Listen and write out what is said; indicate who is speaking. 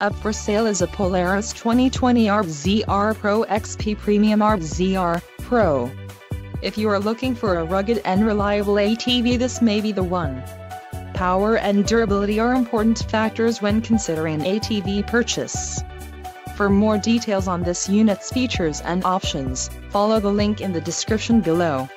Speaker 1: Up for sale is a Polaris 2020 RZR Pro XP Premium RZR Pro. If you are looking for a rugged and reliable ATV this may be the one. Power and durability are important factors when considering ATV purchase. For more details on this unit's features and options, follow the link in the description below.